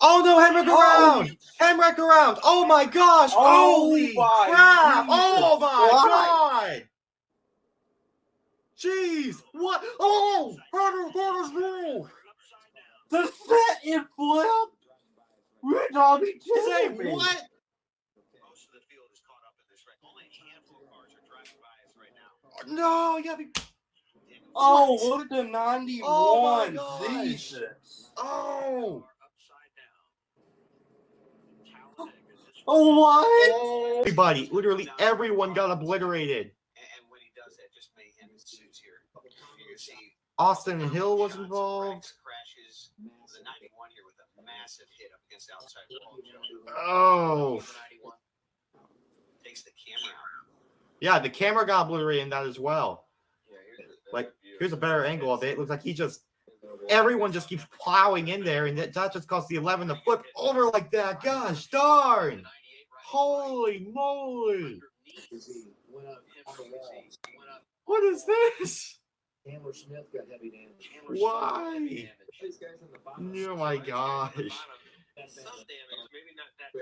Oh no, Hemric around! Hemric around! Oh my gosh! Oh Holy my crap! Oh my Christ. god! Jeez! What? Oh! What is this? The set and flip? We're not be Say kidding me. what? Most of the field is caught up in this right. Only a handful of cars are driving by us right now. No, you gotta be. Oh, What? look at the 91. Oh. Jesus. Oh! Oh, what? Everybody, literally everyone got obliterated. And, and when he does that, just mayhem ensues here. You're see Austin Hill was involved. crashes. The 91 here with a massive hit up against outside wall. Oh. Takes the camera out. Yeah, the camera got obliterated in that as well. Yeah, here's Like, here's a better angle of it. It looks like he just everyone just keeps plowing in there, and that, that just caused the 11 to flip over like that. Gosh darn! Holy moly! What is this? Chandler Smith got heavy damage. Why? Oh my gosh. Some damage, maybe not that